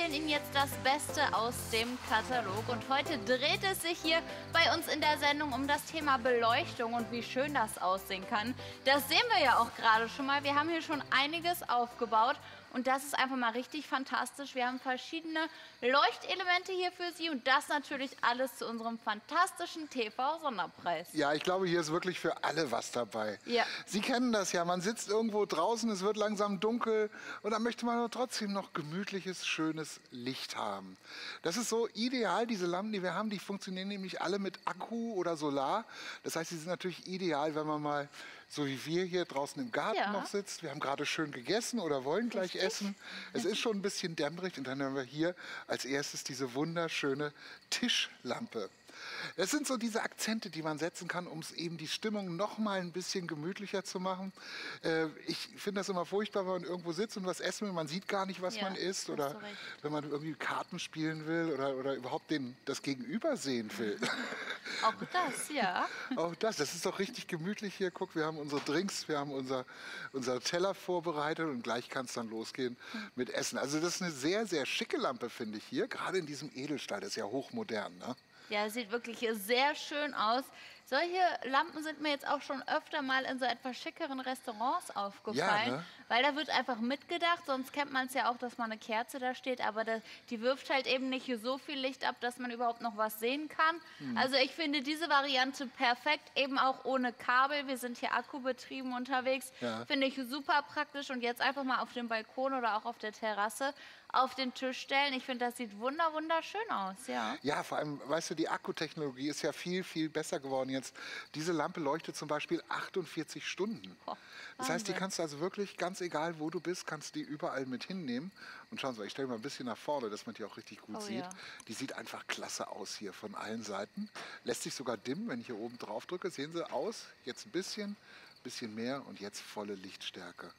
präsentieren Ihnen jetzt das Beste aus dem Katalog. Und heute dreht es sich hier bei uns in der Sendung um das Thema Beleuchtung und wie schön das aussehen kann. Das sehen wir ja auch gerade schon mal. Wir haben hier schon einiges aufgebaut. Und das ist einfach mal richtig fantastisch. Wir haben verschiedene Leuchtelemente hier für Sie und das natürlich alles zu unserem fantastischen TV-Sonderpreis. Ja, ich glaube, hier ist wirklich für alle was dabei. Ja. Sie kennen das ja, man sitzt irgendwo draußen, es wird langsam dunkel und dann möchte man trotzdem noch gemütliches, schönes Licht haben. Das ist so ideal, diese Lampen, die wir haben, die funktionieren nämlich alle mit Akku oder Solar. Das heißt, sie sind natürlich ideal, wenn man mal so wie wir hier draußen im Garten Ja. noch sitzt. Wir haben gerade schön gegessen oder wollen gleich essen. Es ist schon ein bisschen dämmerig und dann haben wir hier als erstes diese wunderschöne Tischlampe. Es sind so diese Akzente, die man setzen kann, um es eben die Stimmung noch mal ein bisschen gemütlicher zu machen. Äh, ich finde das immer furchtbar, wenn man irgendwo sitzt und was essen will, man sieht gar nicht, was Ja, man isst. Oder wenn man irgendwie Karten spielen will oder, oder überhaupt den, das Gegenüber sehen will. Auch das, ja. Auch das, das ist doch richtig gemütlich hier. Guck, wir haben unsere Drinks, wir haben unser, unser Teller vorbereitet und gleich kann es dann losgehen mit Essen. Also das ist eine sehr, sehr schicke Lampe, finde ich hier. Gerade in diesem Edelstahl, das ist ja hochmodern. Ne? Ja, sieht wirklich sehr schön aus. Solche Lampen sind mir jetzt auch schon öfter mal in so etwas schickeren Restaurants aufgefallen, ne? weil da wird einfach mitgedacht. Sonst kennt man es ja auch, dass mal eine Kerze da steht, aber da, die wirft halt eben nicht so viel Licht ab, dass man überhaupt noch was sehen kann. Hm. Also ich finde diese Variante perfekt, eben auch ohne Kabel. Wir sind hier akkubetrieben unterwegs. Ja. Finde ich super praktisch und jetzt einfach mal auf dem Balkon oder auch auf der Terrasse auf den Tisch stellen. Ich finde, das sieht wunder wunderschön aus, ja. Ja, vor allem, weißt du, die Akkutechnologie ist ja viel, viel besser geworden jetzt. Diese Lampe leuchtet zum Beispiel 48 Stunden. Boah, Das heißt, die kannst du also wirklich, ganz egal wo du bist, kannst die überall mit hinnehmen. Und schauen Sie mal, ich stelle mal ein bisschen nach vorne, dass man die auch richtig gut Oh sieht. ja. Die sieht einfach klasse aus hier von allen Seiten. Lässt sich sogar dimmen, wenn ich hier oben drauf drücke. Sehen Sie aus, jetzt ein bisschen, bisschen mehr und jetzt volle Lichtstärke.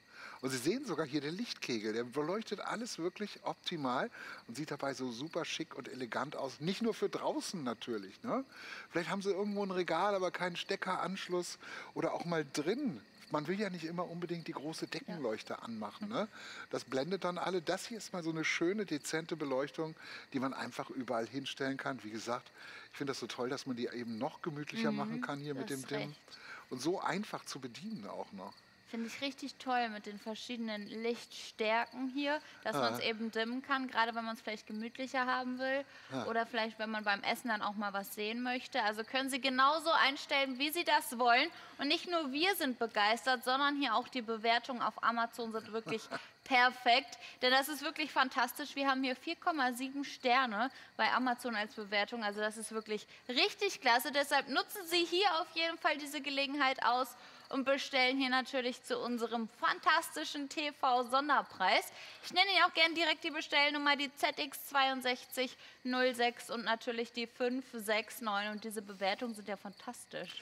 Und Sie sehen sogar hier den Lichtkegel, der beleuchtet alles wirklich optimal und sieht dabei so super schick und elegant aus. Nicht nur für draußen natürlich. Ne? Vielleicht haben Sie irgendwo ein Regal, aber keinen Steckeranschluss oder auch mal drin. Man will ja nicht immer unbedingt die große Deckenleuchte anmachen. Ne? Das blendet dann alle. Das hier ist mal so eine schöne, dezente Beleuchtung, die man einfach überall hinstellen kann. Wie gesagt, ich finde das so toll, dass man die eben noch gemütlicher machen kann hier mit dem Dim. recht. Und so einfach zu bedienen auch noch. Finde ich richtig toll mit den verschiedenen Lichtstärken hier, dass man es Ah. eben dimmen kann, gerade wenn man es vielleicht gemütlicher haben will Ah. oder vielleicht, wenn man beim Essen dann auch mal was sehen möchte. Also können Sie genauso einstellen, wie Sie das wollen. Und nicht nur wir sind begeistert, sondern hier auch die Bewertungen auf Amazon sind wirklich perfekt. Denn das ist wirklich fantastisch. Wir haben hier 4,7 Sterne bei Amazon als Bewertung. Also das ist wirklich richtig klasse. Deshalb nutzen Sie hier auf jeden Fall diese Gelegenheit aus und bestellen hier natürlich zu unserem fantastischen TV-Sonderpreis. Ich nenne Ihnen auch gerne direkt die Bestellnummer, die ZX6206 und natürlich die 569. Und diese Bewertungen sind ja fantastisch.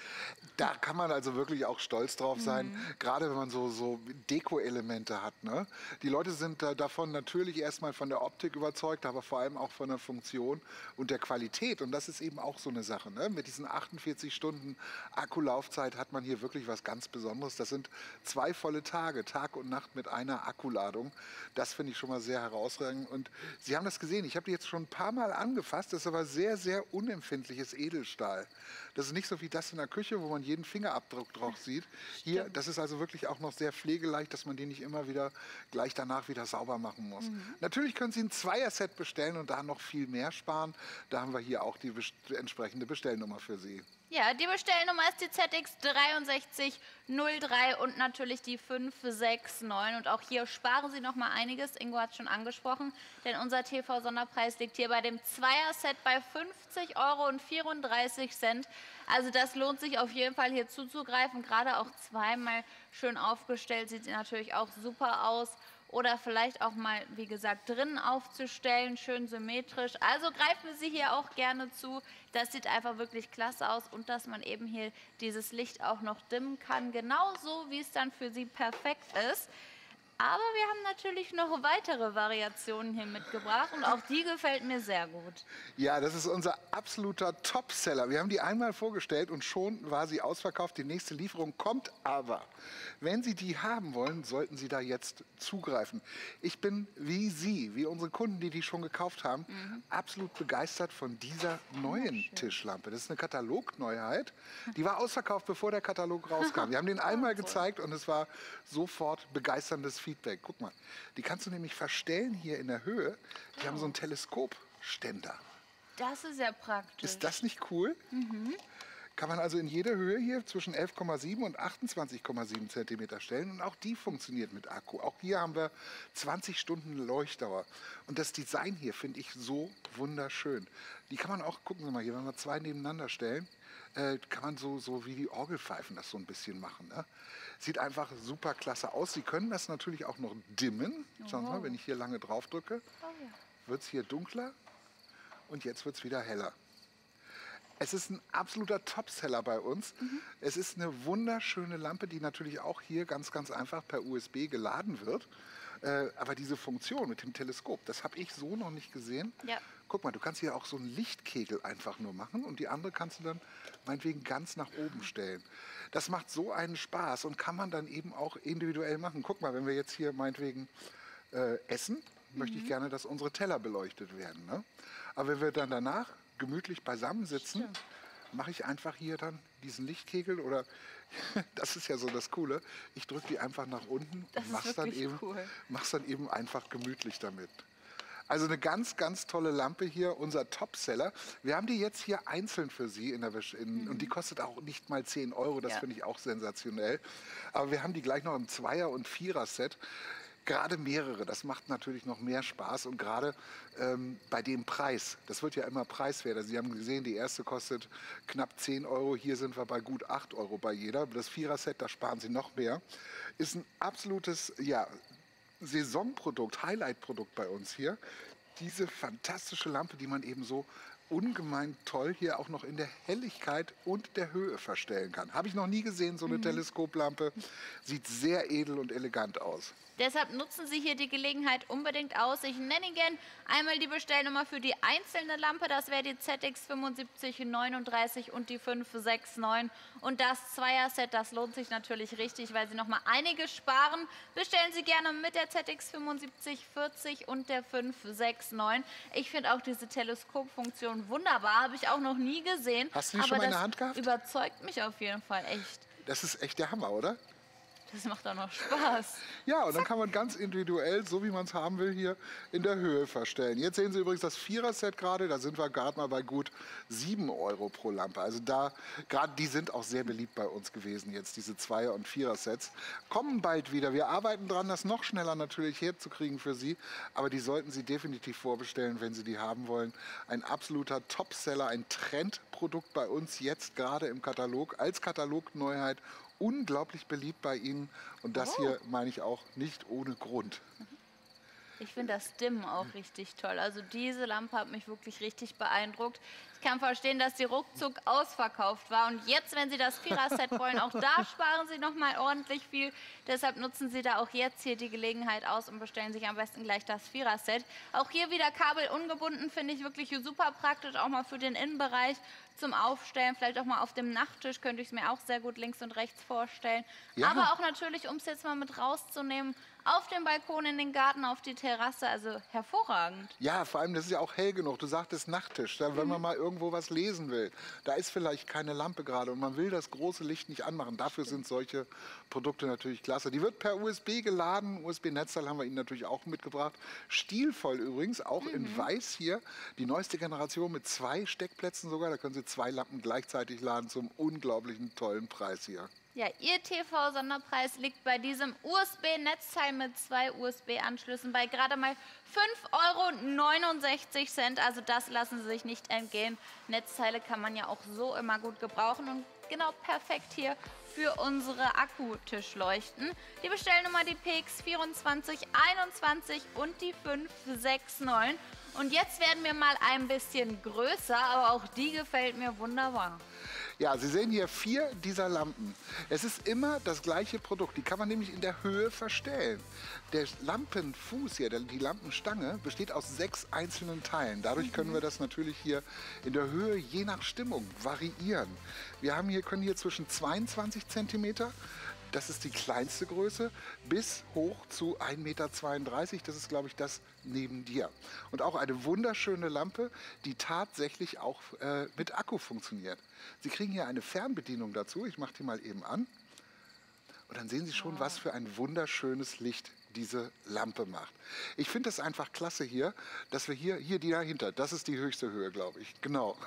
Da kann man also wirklich auch stolz drauf sein, gerade wenn man so, so Deko-Elemente hat. Ne? Die Leute sind da, davon natürlich erstmal von der Optik überzeugt, aber vor allem auch von der Funktion und der Qualität. Und das ist eben auch so eine Sache. Ne? Mit diesen 48 Stunden Akkulaufzeit hat man hier wirklich was ganz Besonderes. Das sind zwei volle Tage, Tag und Nacht mit einer Akkuladung. Das finde ich schon mal sehr herausragend. Und Sie haben das gesehen, ich habe die jetzt schon ein paar Mal angefasst. Das ist aber sehr, sehr unempfindliches Edelstahl. Das ist nicht so wie das in der Küche, wo man jeden Fingerabdruck drauf sieht. Hier, das ist also wirklich auch noch sehr pflegeleicht, dass man die nicht immer wieder gleich danach wieder sauber machen muss. Natürlich können Sie ein Zweier-Set bestellen und da noch viel mehr sparen. Da haben wir hier auch die best- entsprechende Bestellnummer für Sie. Ja, die Bestellnummer ist die ZX6303 und natürlich die 569. Und auch hier sparen Sie noch mal einiges. Ingo hat es schon angesprochen, denn unser TV-Sonderpreis liegt hier bei dem Zweier-Set bei 50 Euro und 34 Cent. Also das lohnt sich auf jeden Fall hier zuzugreifen. Gerade auch zweimal schön aufgestellt sieht sie natürlich auch super aus. Oder vielleicht auch mal, wie gesagt, drinnen aufzustellen, schön symmetrisch. Also greifen Sie hier auch gerne zu. Das sieht einfach wirklich klasse aus und dass man eben hier dieses Licht auch noch dimmen kann, genauso wie es dann für Sie perfekt ist. Aber wir haben natürlich noch weitere Variationen hier mitgebracht und auch die gefällt mir sehr gut. Ja, das ist unser absoluter Topseller. Wir haben die einmal vorgestellt und schon war sie ausverkauft. Die nächste Lieferung kommt aber. Wenn Sie die haben wollen, sollten Sie da jetzt zugreifen. Ich bin wie Sie, wie unsere Kunden, die die schon gekauft haben, mhm. absolut begeistert von dieser neuen oh, Tischlampe. Das ist eine Katalogneuheit. Die war ausverkauft, bevor der Katalog rauskam. Wir haben den einmal gezeigt und es war sofort begeisterndes Feedback. Feedback. Guck mal, die kannst du nämlich verstellen hier in der Höhe. Die oh. haben so einen Teleskopständer. Das ist ja praktisch. Ist das nicht cool? Mhm. Kann man also in jeder Höhe hier zwischen 11,7 und 28,7 cm stellen. Und auch die funktioniert mit Akku. Auch hier haben wir 20 Stunden Leuchtdauer. Und das Design hier finde ich so wunderschön. Die kann man auch, gucken Sie mal hier, wenn wir zwei nebeneinander stellen, äh, kann man so, so wie die Orgelpfeifen das so ein bisschen machen. Ne? Sieht einfach super klasse aus. Sie können das natürlich auch noch dimmen. Schauen Sie mal, wenn ich hier lange drauf drücke, oh, wird es hier dunkler und jetzt wird es wieder heller. Es ist ein absoluter Topseller bei uns. Mhm. Es ist eine wunderschöne Lampe, die natürlich auch hier ganz, ganz einfach per USB geladen wird. Äh, aber diese Funktion mit dem Teleskop, das habe ich so noch nicht gesehen. Ja. Guck mal, du kannst hier auch so einen Lichtkegel einfach nur machen und die andere kannst du dann meinetwegen ganz nach oben stellen. Das macht so einen Spaß und kann man dann eben auch individuell machen. Guck mal, wenn wir jetzt hier meinetwegen äh, essen, mhm. möchte ich mhm. gerne, dass unsere Teller beleuchtet werden. Ne? Aber wenn wir dann danach gemütlich beisammensitzen, mache ich einfach hier dann diesen Lichtkegel oder das ist ja so das Coole. Ich drücke die einfach nach unten das und mach's dann, eben, cool. mach's dann eben einfach gemütlich damit. Also eine ganz, ganz tolle Lampe hier, unser Topseller. Wir haben die jetzt hier einzeln für Sie in der Wisch in, mhm. und die kostet auch nicht mal 10 Euro. Das ja. finde ich auch sensationell. Aber wir haben die gleich noch im Zweier- und Vierer-Set gerade mehrere. Das macht natürlich noch mehr Spaß und gerade ähm, bei dem Preis, das wird ja immer preiswerter. Sie haben gesehen, die erste kostet knapp 10 Euro, hier sind wir bei gut 8 Euro bei jeder. Das Vierer-Set, da sparen Sie noch mehr. Ist ein absolutes ja, Saisonprodukt, Highlight-Produkt bei uns hier. Diese fantastische Lampe, die man eben so ungemein toll hier auch noch in der Helligkeit und der Höhe verstellen kann. Habe ich noch nie gesehen, so eine mhm. Teleskoplampe. Sieht sehr edel und elegant aus. Deshalb nutzen Sie hier die Gelegenheit unbedingt aus. Ich nenne Ihnen einmal die Bestellnummer für die einzelne Lampe. Das wäre die ZX7539 und die 569. Und das Zweier-Set, das lohnt sich natürlich richtig, weil Sie noch mal einiges sparen. Bestellen Sie gerne mit der ZX7540 und der 569. Ich finde auch diese Teleskopfunktion wunderbar. Habe ich auch noch nie gesehen. Hast du die schon mal in der Hand gehabt? überzeugt mich auf jeden Fall echt. Das ist echt der Hammer, oder? Das macht auch noch Spaß. Ja, und dann kann man ganz individuell, so wie man es haben will, hier in der Höhe verstellen. Jetzt sehen Sie übrigens das Vierer-Set gerade, da sind wir gerade mal bei gut 7 Euro pro Lampe. Also da, gerade die sind auch sehr beliebt bei uns gewesen jetzt, diese Zweier- und Vierer-Sets. Kommen bald wieder. Wir arbeiten dran, das noch schneller natürlich herzukriegen für Sie. Aber die sollten Sie definitiv vorbestellen, wenn Sie die haben wollen. Ein absoluter Topseller, ein Trendprodukt bei uns jetzt gerade im Katalog, als Katalogneuheit unglaublich beliebt bei Ihnen. Und das oh. hier meine ich auch nicht ohne Grund. Ich finde das Dimmen auch richtig toll. Also diese Lampe hat mich wirklich richtig beeindruckt. Ich kann verstehen, dass die ruckzuck ausverkauft war. Und jetzt, wenn Sie das Vierer-Set wollen, auch da sparen Sie noch mal ordentlich viel. Deshalb nutzen Sie da auch jetzt hier die Gelegenheit aus und bestellen sich am besten gleich das Vierer-Set. Auch hier wieder kabelungebunden, finde ich wirklich super praktisch, auch mal für den Innenbereich zum Aufstellen. Vielleicht auch mal auf dem Nachttisch könnte ich es mir auch sehr gut links und rechts vorstellen. Ja. Aber auch natürlich, um es jetzt mal mit rauszunehmen, auf dem Balkon, in den Garten, auf die Terrasse. Also hervorragend. Ja, vor allem, das ist ja auch hell genug. Du sagtest Nachttisch. Da, wenn mhm. man mal irgendwo was lesen will, da ist vielleicht keine Lampe gerade und man will das große Licht nicht anmachen. Dafür sind solche Produkte natürlich klasse. Die wird per USB geladen. USB-Netzteil haben wir Ihnen natürlich auch mitgebracht. Stilvoll übrigens, auch mhm. in weiß hier. Die neueste Generation mit zwei Steckplätzen sogar. Da können Sie zwei Lampen gleichzeitig laden zum unglaublichen tollen Preis hier. Ja, Ihr TV-Sonderpreis liegt bei diesem USB-Netzteil mit zwei USB-Anschlüssen bei gerade mal 5,69 Euro. Also das lassen Sie sich nicht entgehen. Netzteile kann man ja auch so immer gut gebrauchen und genau perfekt hier für unsere Akkutischleuchten. Die Bestellnummer die PX 2421 und die 569. Und jetzt werden wir mal ein bisschen größer, aber auch die gefällt mir wunderbar. Ja, Sie sehen hier vier dieser Lampen. Es ist immer das gleiche Produkt. Die kann man nämlich in der Höhe verstellen. Der Lampenfuß hier, die Lampenstange, besteht aus sechs einzelnen Teilen. Dadurch können wir das natürlich hier in der Höhe je nach Stimmung variieren. Wir haben hier, können hier zwischen 22 cm das ist die kleinste Größe, bis hoch zu 1,32 Meter. Das ist, glaube ich, das neben dir. Und auch eine wunderschöne Lampe, die tatsächlich auch äh, mit Akku funktioniert. Sie kriegen hier eine Fernbedienung dazu. Ich mache die mal eben an. Und dann sehen Sie schon, was für ein wunderschönes Licht diese Lampe macht. Ich finde es einfach klasse hier, dass wir hier, hier die dahinter, das ist die höchste Höhe, glaube ich, genau.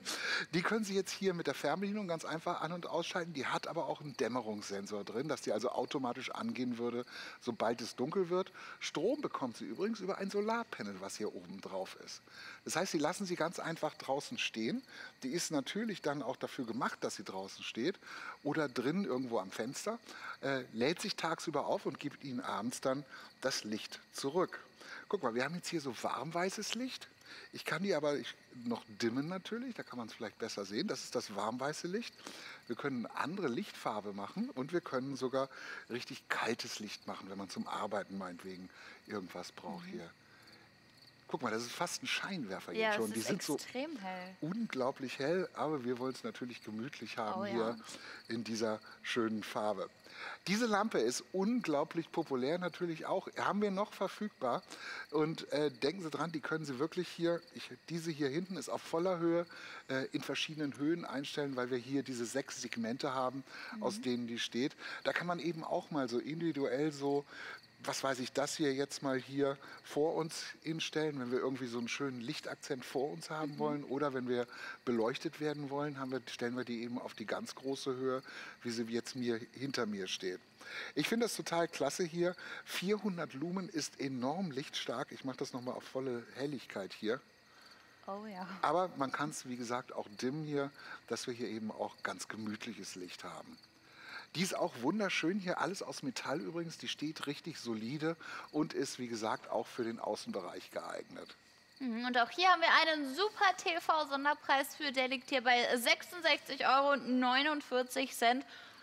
die können Sie jetzt hier mit der Fernbedienung ganz einfach an- und ausschalten. Die hat aber auch einen Dämmerungssensor drin, dass die also automatisch angehen würde, sobald es dunkel wird. Strom bekommt sie übrigens über ein Solarpanel, was hier oben drauf ist. Das heißt, Sie lassen sie ganz einfach draußen stehen. Die ist natürlich dann auch dafür gemacht, dass sie draußen steht oder drin irgendwo am Fenster, äh, lädt sich tagsüber auf und gibt Ihnen abends dann das Licht zurück. Guck mal, wir haben jetzt hier so warmweißes Licht. Ich kann die aber noch dimmen natürlich, da kann man es vielleicht besser sehen. Das ist das warmweiße Licht. Wir können eine andere Lichtfarbe machen und wir können sogar richtig kaltes Licht machen, wenn man zum Arbeiten meinetwegen irgendwas braucht mhm. hier. Guck mal, das ist fast ein Scheinwerfer ja, jetzt schon. Die sind so hell. unglaublich hell, aber wir wollen es natürlich gemütlich haben oh, hier ja. in dieser schönen Farbe. Diese Lampe ist unglaublich populär natürlich auch. Haben wir noch verfügbar. Und äh, denken Sie dran, die können Sie wirklich hier, ich, diese hier hinten ist auf voller Höhe, äh, in verschiedenen Höhen einstellen, weil wir hier diese sechs Segmente haben, mhm. aus denen die steht. Da kann man eben auch mal so individuell so was weiß ich, das hier jetzt mal hier vor uns hinstellen, wenn wir irgendwie so einen schönen Lichtakzent vor uns haben mhm. wollen oder wenn wir beleuchtet werden wollen, wir, stellen wir die eben auf die ganz große Höhe, wie sie jetzt mir, hinter mir steht. Ich finde das total klasse hier. 400 Lumen ist enorm lichtstark. Ich mache das nochmal auf volle Helligkeit hier. Oh ja. Aber man kann es, wie gesagt, auch dimmen hier, dass wir hier eben auch ganz gemütliches Licht haben. Die ist auch wunderschön hier, alles aus Metall übrigens. Die steht richtig solide und ist, wie gesagt, auch für den Außenbereich geeignet. Mhm, und auch hier haben wir einen super TV-Sonderpreis für. Der liegt hier bei 66,49 Euro.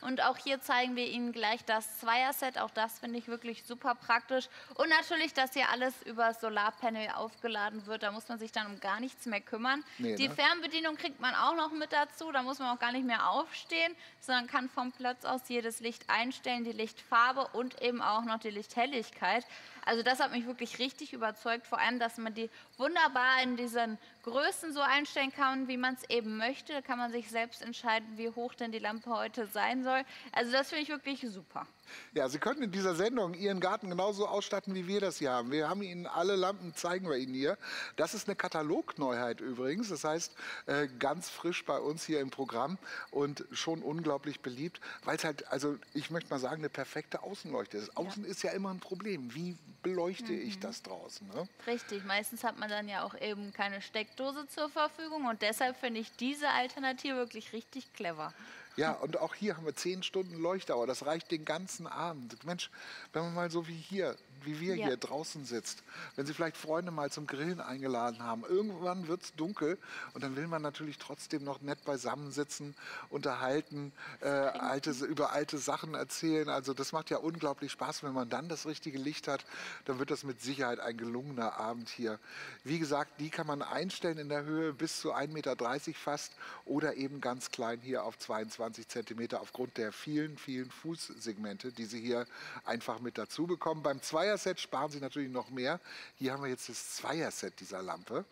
Und auch hier zeigen wir Ihnen gleich das Zweier-Set. Auch das finde ich wirklich super praktisch. Und natürlich, dass hier alles über Solarpanel aufgeladen wird. Da muss man sich dann um gar nichts mehr kümmern. Nee, die ne? Fernbedienung kriegt man auch noch mit dazu. Da muss man auch gar nicht mehr aufstehen, sondern kann vom Platz aus jedes Licht einstellen, die Lichtfarbe und eben auch noch die Lichthelligkeit. Also das hat mich wirklich richtig überzeugt, vor allem, dass man die wunderbar in diesen Größen so einstellen kann, wie man es eben möchte. Da kann man sich selbst entscheiden, wie hoch denn die Lampe heute sein soll. Also das finde ich wirklich super. Ja, Sie können in dieser Sendung Ihren Garten genauso ausstatten, wie wir das hier haben. Wir haben Ihnen alle Lampen, zeigen wir Ihnen hier. Das ist eine Katalogneuheit übrigens. Das heißt, äh, ganz frisch bei uns hier im Programm und schon unglaublich beliebt, weil es halt, also ich möchte mal sagen, eine perfekte Außenleuchte ist. Außen ja. ist ja immer ein Problem. Wie beleuchte mhm. ich das draußen? Ne? Richtig, meistens hat man dann ja auch eben keine Steckdose zur Verfügung und deshalb finde ich diese Alternative wirklich richtig clever. Ja, und auch hier haben wir zehn Stunden Leuchtdauer. Das reicht den ganzen Abend. Mensch, wenn man mal so wie hier wie wir ja. hier draußen sitzt. Wenn Sie vielleicht Freunde mal zum Grillen eingeladen haben, irgendwann wird es dunkel und dann will man natürlich trotzdem noch nett beisammensitzen, unterhalten, äh, alte, über alte Sachen erzählen. Also das macht ja unglaublich Spaß. Wenn man dann das richtige Licht hat, dann wird das mit Sicherheit ein gelungener Abend hier. Wie gesagt, die kann man einstellen in der Höhe bis zu 1,30 Meter fast oder eben ganz klein hier auf 22 Zentimeter aufgrund der vielen, vielen Fußsegmente, die Sie hier einfach mit dazu bekommen. Beim Zweier Dreier-Set sparen Sie natürlich noch mehr. Hier haben wir jetzt das Zweier-Set dieser Lampe.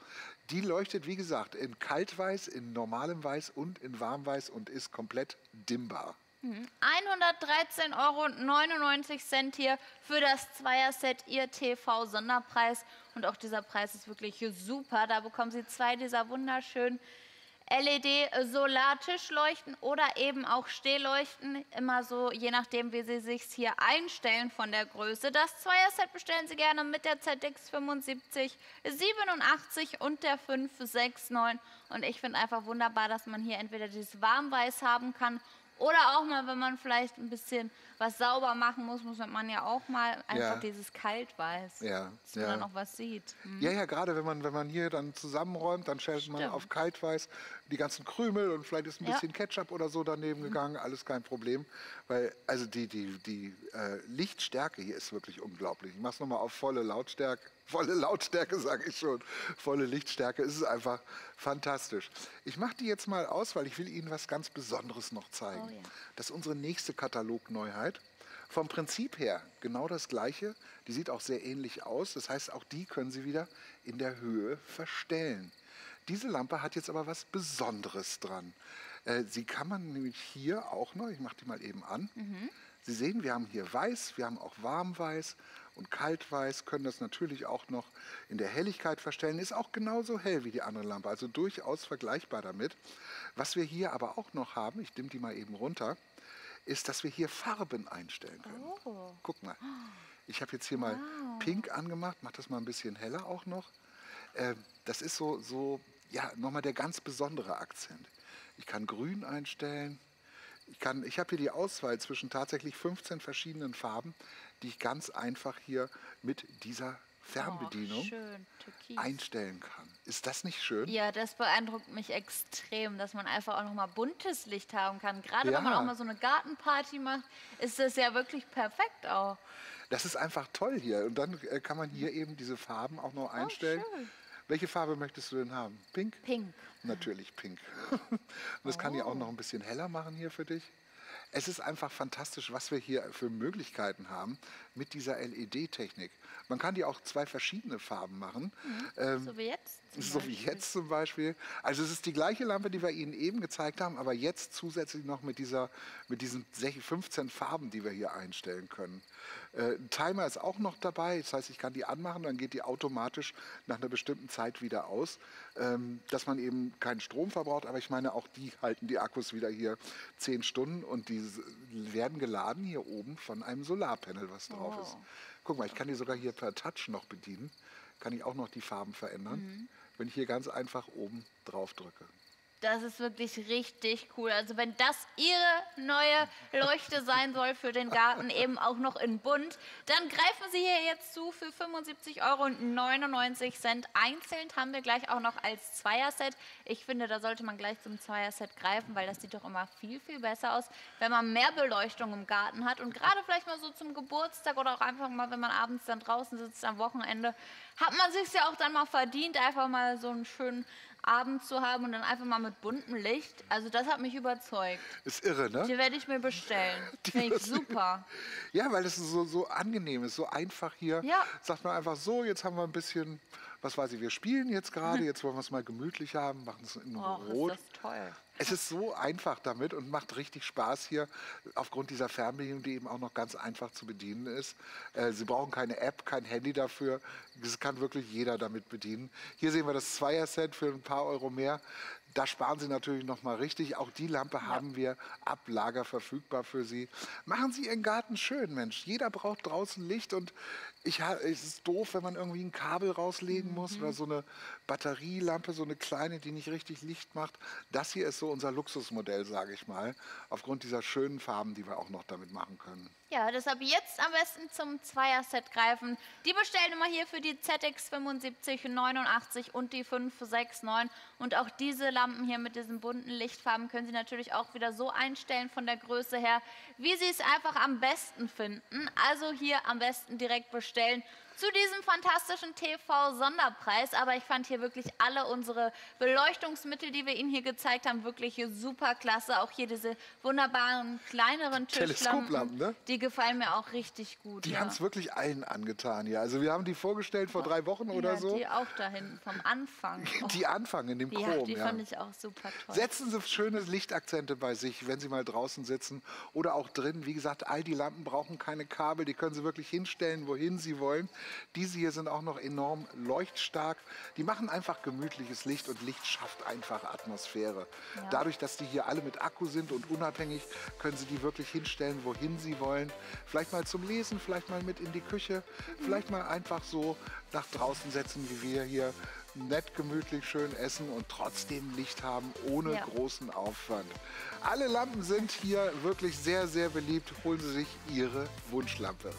Die leuchtet, wie gesagt, in Kaltweiß, in normalem Weiß und in Warmweiß und ist komplett dimmbar. 113,99 Euro hier für das Zweier-Set Ihr TV-Sonderpreis. Und auch dieser Preis ist wirklich super. Da bekommen Sie zwei dieser wunderschönen LED-Solartischleuchten oder eben auch Stehleuchten, immer so, je nachdem, wie Sie sich hier einstellen von der Größe. Das Zweier-Set bestellen Sie gerne mit der ZX 75 87 und der 569. Und ich finde einfach wunderbar, dass man hier entweder dieses Warmweiß haben kann oder auch mal, wenn man vielleicht ein bisschen was sauber machen muss, muss man ja auch mal einfach Ja. dieses Kaltweiß, Ja, dass man ja. dann auch was sieht. Hm. Ja, ja, gerade wenn man, wenn man hier dann zusammenräumt, dann stellt man auf Kaltweiß die ganzen Krümel und vielleicht ist ein bisschen Ketchup oder so daneben gegangen, alles kein Problem. Weil, also die, die, die äh, Lichtstärke hier ist wirklich unglaublich. Ich mach's nochmal auf volle Lautstärke. Volle Lautstärke, sage ich schon. Volle Lichtstärke. Es ist einfach fantastisch. Ich mache die jetzt mal aus, weil ich will Ihnen was ganz Besonderes noch zeigen. Oh ja. Das ist unsere nächste Katalogneuheit. Vom Prinzip her genau das gleiche. Die sieht auch sehr ähnlich aus. Das heißt, auch die können Sie wieder in der Höhe verstellen. Diese Lampe hat jetzt aber was Besonderes dran. Äh, sie kann man nämlich hier auch noch, ich mache die mal eben an. Sie sehen, wir haben hier weiß, wir haben auch warmweiß und kaltweiß, können das natürlich auch noch in der Helligkeit verstellen. Ist auch genauso hell wie die andere Lampe, also durchaus vergleichbar damit. Was wir hier aber auch noch haben, ich nehme die mal eben runter, ist, dass wir hier Farben einstellen können. Oh. Guck mal. Ich habe jetzt hier mal pink angemacht, mach das mal ein bisschen heller auch noch. Ähm, das ist so, so ja, nochmal der ganz besondere Akzent. Ich kann grün einstellen. Ich, kann- ich habe hier die Auswahl zwischen tatsächlich 15 verschiedenen Farben, die ich ganz einfach hier mit dieser Fernbedienung Oh, schön, einstellen kann. Ist das nicht schön? Ja, das beeindruckt mich extrem, dass man einfach auch noch mal buntes Licht haben kann. Gerade Ja. wenn man auch mal so eine Gartenparty macht, ist das ja wirklich perfekt auch. Das ist einfach toll hier. Und dann äh, kann man hier eben diese Farben auch noch einstellen. Oh. Welche Farbe möchtest du denn haben? Pink? Pink. Natürlich pink. Und das kann die auch noch ein bisschen heller machen hier für dich. Es ist einfach fantastisch, was wir hier für Möglichkeiten haben mit dieser LED-Technik. Man kann die auch zwei verschiedene Farben machen. Ähm, So wie jetzt. Zum so wie jetzt zum Beispiel. Also es ist die gleiche Lampe, die wir Ihnen eben gezeigt haben, aber jetzt zusätzlich noch mit, dieser, mit diesen 16 15 Farben, die wir hier einstellen können. Äh, ein Timer ist auch noch dabei, das heißt, ich kann die anmachen, dann geht die automatisch nach einer bestimmten Zeit wieder aus, ähm, dass man eben keinen Strom verbraucht, aber ich meine, auch die halten die Akkus wieder hier 10 Stunden und die werden geladen hier oben von einem Solarpanel, was drauf Oh. ist. Guck mal, ich kann die sogar hier per Touch noch bedienen. Kann ich auch noch die Farben verändern, Mhm. Wenn ich hier ganz einfach oben drauf drücke. Das ist wirklich richtig cool. Also wenn das Ihre neue Leuchte sein soll für den Garten, eben auch noch in bunt, dann greifen Sie hier jetzt zu für 75,99 Euro. Einzeln haben wir gleich auch noch als Zweierset. Ich finde, da sollte man gleich zum Zweierset greifen, weil das sieht doch immer viel, viel besser aus, wenn man mehr Beleuchtung im Garten hat. Und gerade vielleicht mal so zum Geburtstag oder auch einfach mal, wenn man abends dann draußen sitzt am Wochenende, hat man sich ja auch dann mal verdient, einfach mal so einen schönen Abend zu haben und dann einfach mal mit buntem Licht. Also das hat mich überzeugt. Ist irre, ne? Die werde ich mir bestellen. Finde ich super. Ja, weil es so, so angenehm ist, so einfach hier. Ja. Sagt man einfach so, jetzt haben wir ein bisschen, was weiß ich, wir spielen jetzt gerade, jetzt wollen wir es mal gemütlich haben, machen es in Och, Rot. ist das toll. Es ist so einfach damit und macht richtig Spaß hier, aufgrund dieser Fernbedienung, die eben auch noch ganz einfach zu bedienen ist. Äh, Sie brauchen keine App, kein Handy dafür. Das kann wirklich jeder damit bedienen. Hier sehen wir das Zweier-Set für ein paar Euro mehr. Da sparen Sie natürlich noch mal richtig. Auch die Lampe haben wir ab Lager verfügbar für Sie. Machen Sie Ihren Garten schön, Mensch. Jeder braucht draußen Licht und ich, es ist doof, wenn man irgendwie ein Kabel rauslegen muss oder so eine Batterielampe, so eine kleine, die nicht richtig Licht macht. Das hier ist so unser Luxusmodell, sage ich mal, aufgrund dieser schönen Farben, die wir auch noch damit machen können. Ja, deshalb jetzt am besten zum Zweierset greifen. Die Bestellnummer hier für die ZX 7589 und die 569. Und auch diese Lampen hier mit diesen bunten Lichtfarben können Sie natürlich auch wieder so einstellen von der Größe her, wie Sie es einfach am besten finden. Also hier am besten direkt bestellen stellen zu diesem fantastischen TV-Sonderpreis. Aber ich fand hier wirklich alle unsere Beleuchtungsmittel, die wir Ihnen hier gezeigt haben, wirklich super klasse. Auch hier diese wunderbaren kleineren Tischlampen. Teleskoplampen, ne? Die gefallen mir auch richtig gut. Die ja. haben es wirklich allen angetan hier. Also wir haben die vorgestellt vor drei Wochen oder ja, so. Die auch da hinten vom Anfang. Die anfangen in dem ja, Chrom. die ja. fand ich auch super toll. Setzen Sie schöne Lichtakzente bei sich, wenn Sie mal draußen sitzen oder auch drin. Wie gesagt, all die Lampen brauchen keine Kabel, die können Sie wirklich hinstellen, wohin Sie wollen. Diese hier sind auch noch enorm leuchtstark. Die machen einfach gemütliches Licht und Licht schafft einfach Atmosphäre. Ja. Dadurch, dass die hier alle mit Akku sind und unabhängig, können Sie die wirklich hinstellen, wohin Sie wollen. Vielleicht mal zum Lesen, vielleicht mal mit in die Küche, mhm. vielleicht mal einfach so nach draußen setzen, wie wir hier nett, gemütlich, schön essen und trotzdem Licht haben, ohne ja. großen Aufwand. Alle Lampen sind hier wirklich sehr, sehr beliebt. Holen Sie sich Ihre Wunschlampe.